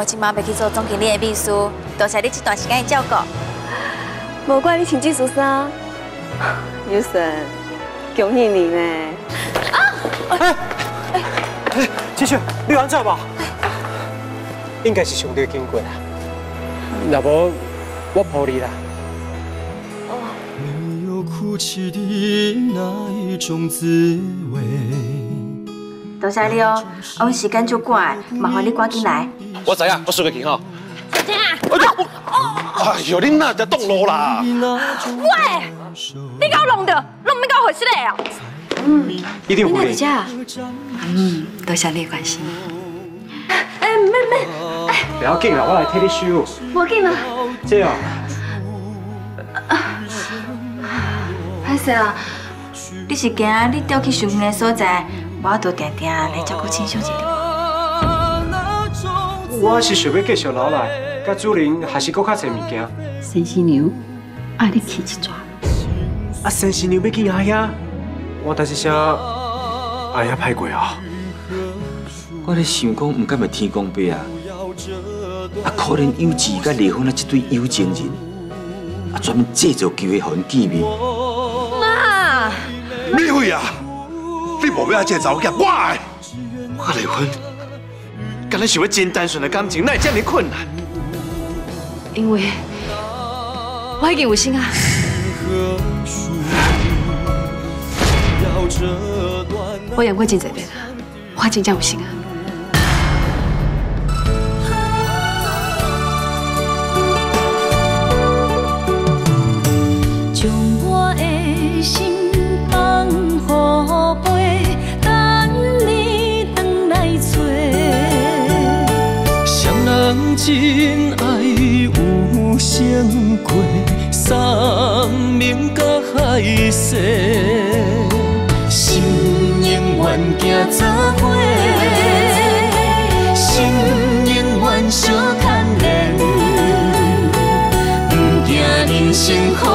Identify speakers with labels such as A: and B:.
A: 我今晚要去做总经理的秘书，多谢你这段时间的照顾。
B: 莫怪你穿这束衫，有神，恭喜你呢！啊！
C: 哎哎，继续，你安怎吧？应该是上帝经过啦，要不我抱你啦。没有哭泣的那一种滋味。
A: 多谢你哦，我时间就赶，麻烦你赶紧来。
D: 我知啊，我顺个去吼。
A: 小姐啊！
D: 哎呦，你哪在动路啦？
A: 喂，你搞弄的，弄没搞回事嘞哦。
C: 嗯，一定会。
B: 嗯，多谢你关心。
A: 哎，妹妹。
C: 不要紧啦，我来替你收。
A: 无紧啦。
C: 这样。
A: 歹势啊，你是惊你调去上远的所在，我都定定来照顾亲小姐的。
C: 我是想要继续留来，甲主人还是搁较侪物件。
B: 神仙牛，爱你去一抓。
C: 啊，神仙娘要去阿爷？我但是想阿爷歹过啊。
E: 我咧想讲，唔敢咪天公伯啊？啊，可能幼稚甲离婚的这对有情人，啊，专门制造机会让人见面。
A: 妈，
D: 你会啊？你无要这个查某囝，我爱。我离婚，敢你想要真单纯的感情，哪会这么困难？
B: 因为我已经有心啊。我养过真这边啊，我真正有心啊。
F: 真爱有胜过山明甲海誓，心永远行做伙，心永远相牵连，不惊人生苦。